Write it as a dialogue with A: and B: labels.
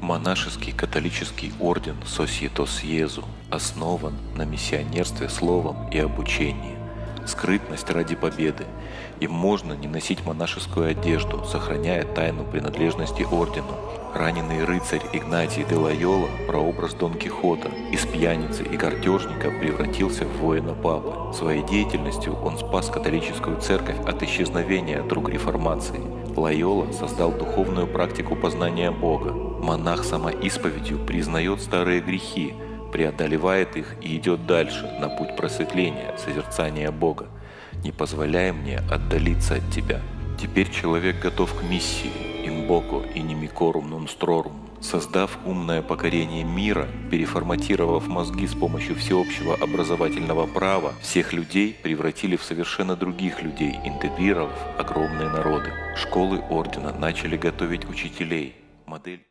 A: Монашеский католический орден Сосьетос Езу основан на миссионерстве словом и обучении. Скрытность ради победы. Им можно не носить монашескую одежду, сохраняя тайну принадлежности ордену. Раненый рыцарь Игнатий де Лайола, прообраз Дон Кихота, из пьяницы и картежника превратился в воина папы. Своей деятельностью он спас католическую церковь от исчезновения от рук реформации. Лайола создал духовную практику познания Бога. Монах самоисповедью признает старые грехи, преодолевает их и идет дальше, на путь просветления, созерцания Бога. Не позволяй мне отдалиться от Тебя. Теперь человек готов к миссии, инбоко и немикорум нунстрорум, создав умное покорение мира, переформатировав мозги с помощью всеобщего образовательного права, всех людей превратили в совершенно других людей, интегрировав огромные народы. Школы ордена начали готовить учителей. Модель